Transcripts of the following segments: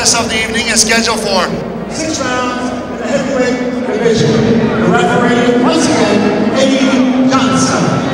contest of the evening is scheduled for six rounds in the heavyweight division. The referee, once again, Eddie Johnson.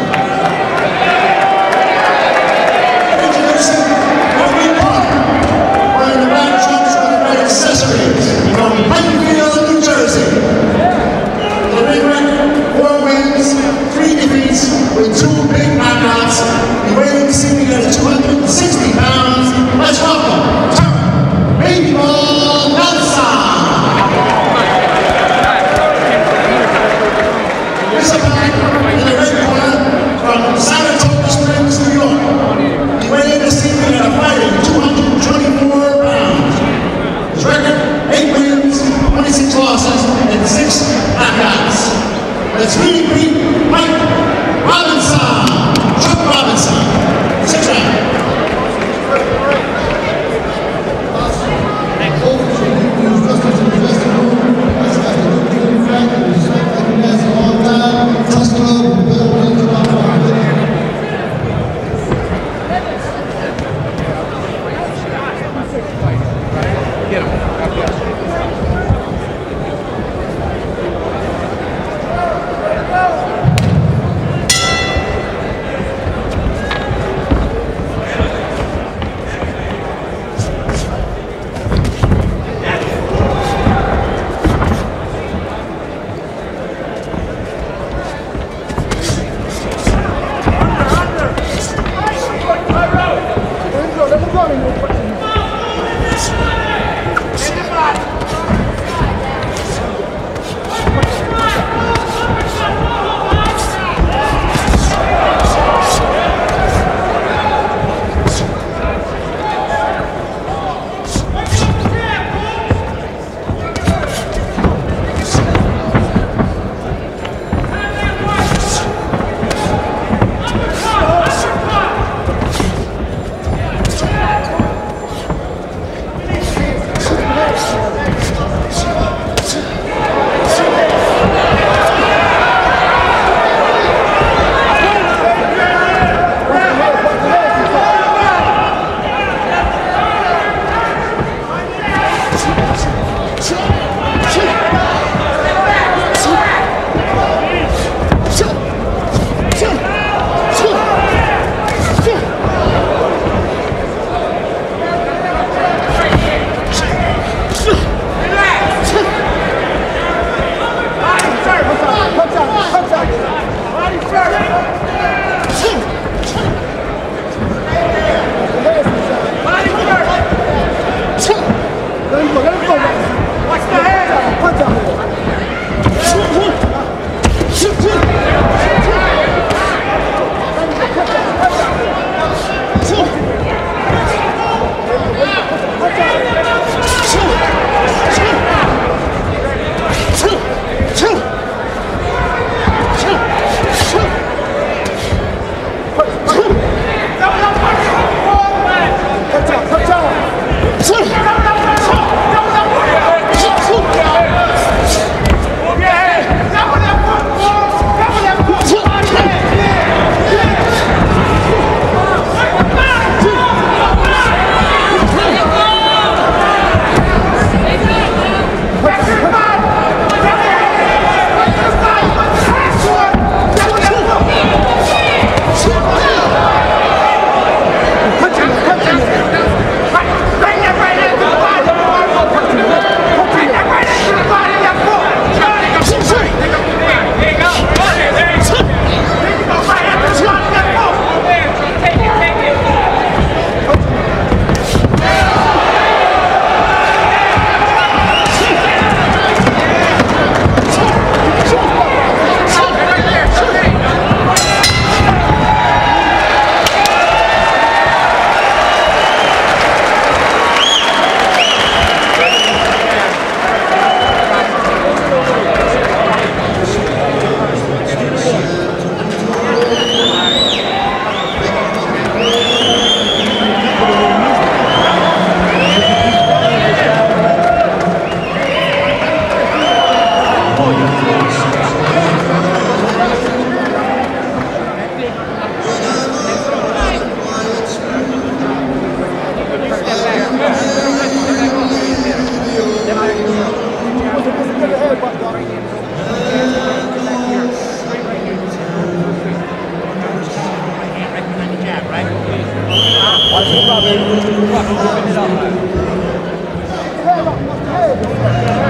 Thank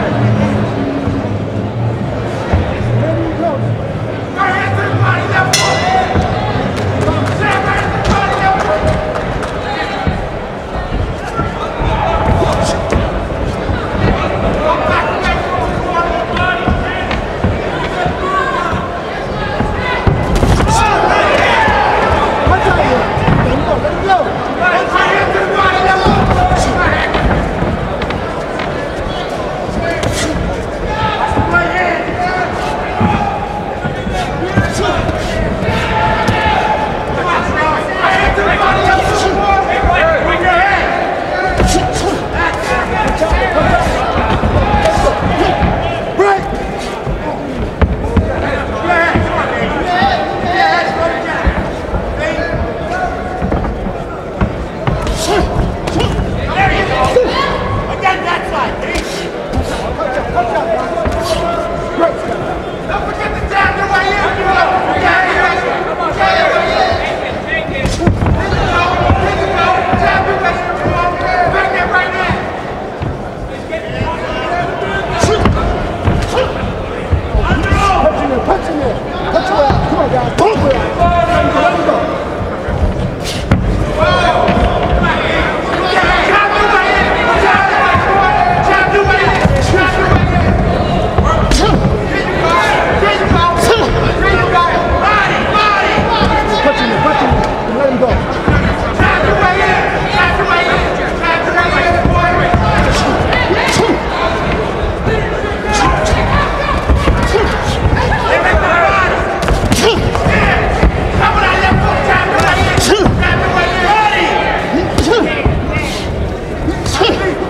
you.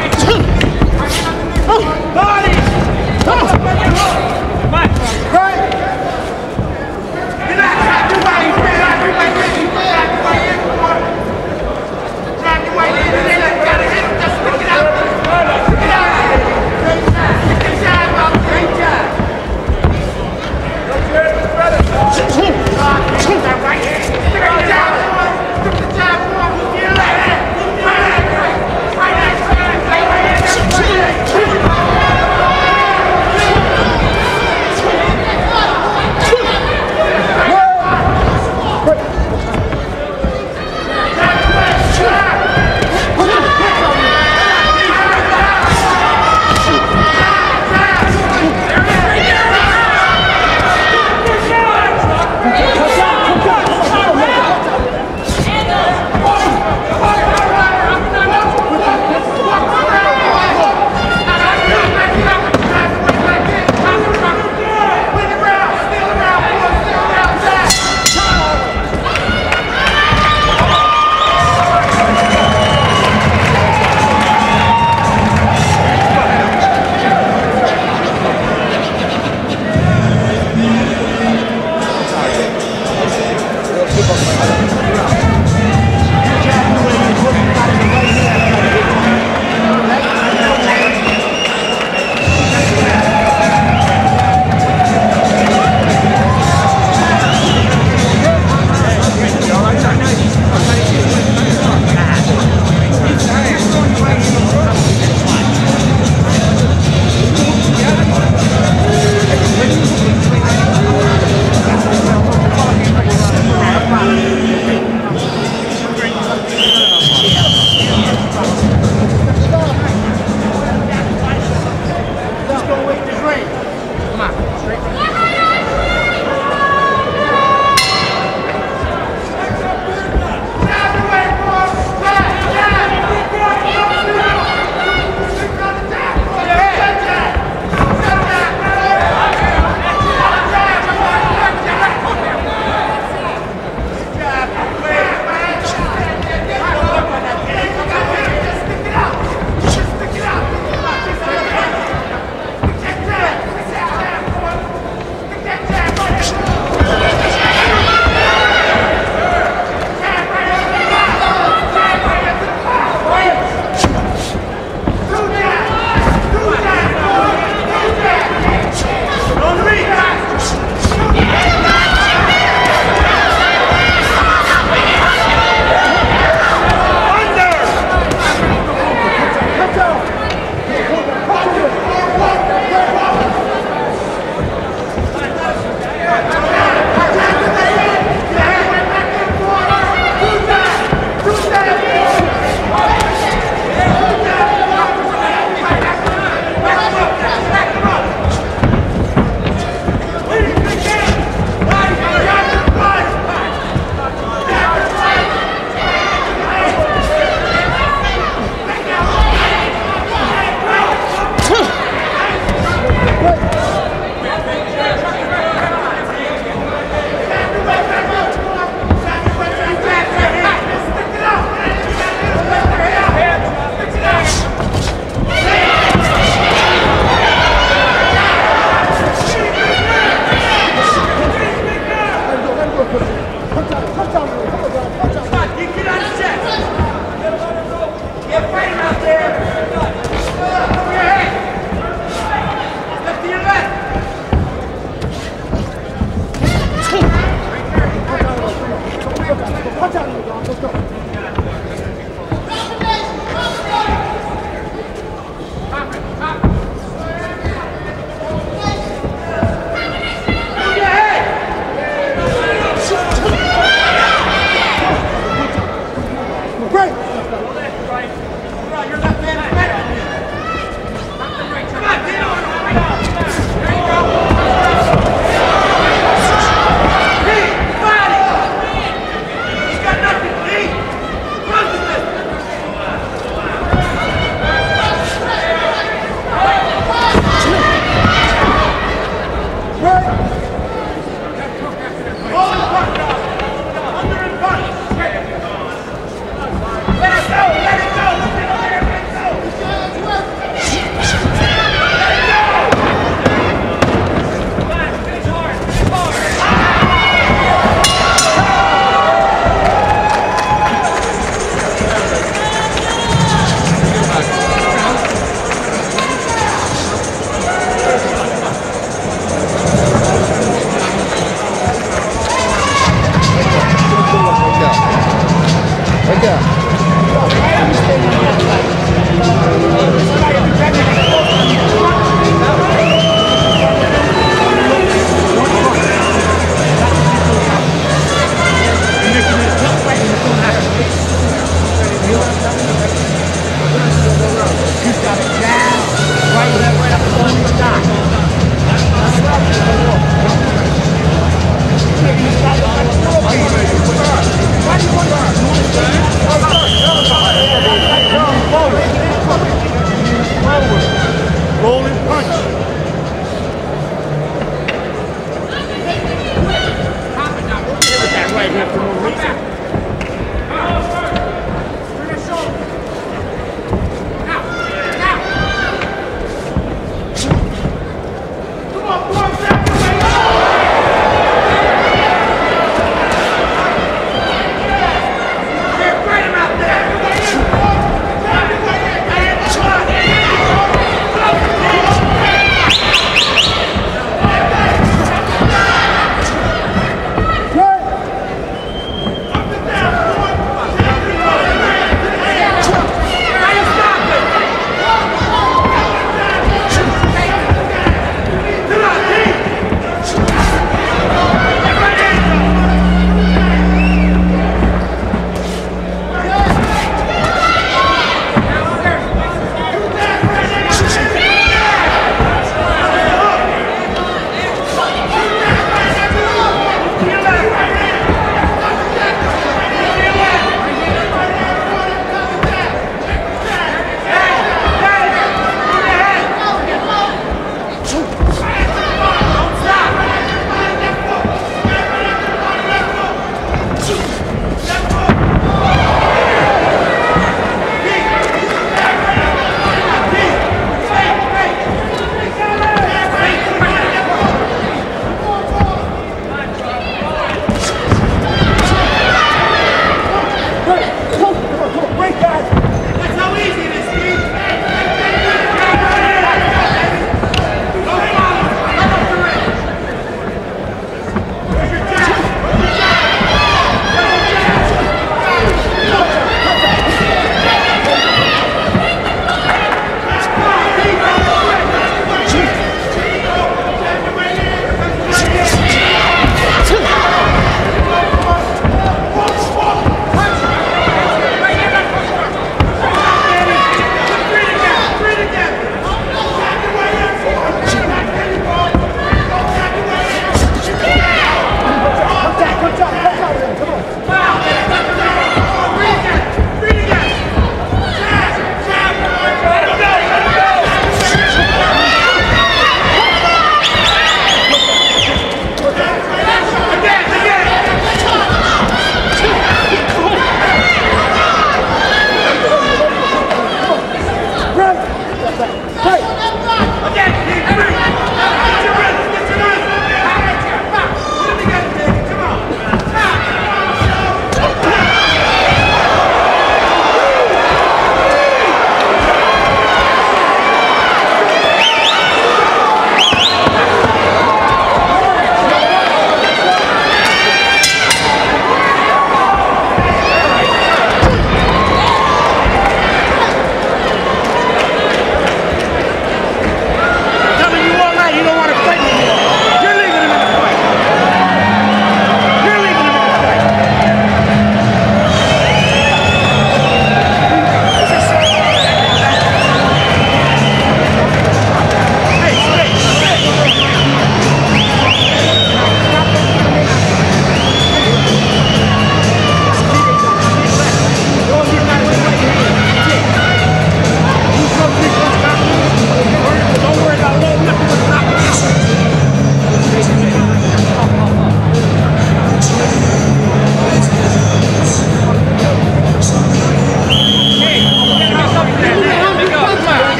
Right.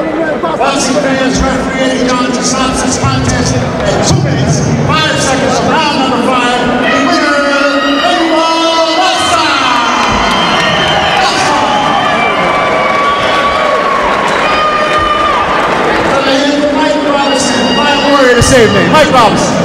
Boxing fans, referee Eddie John contest at 2 minutes, 5 seconds round number 5. The winner Mike Robinson.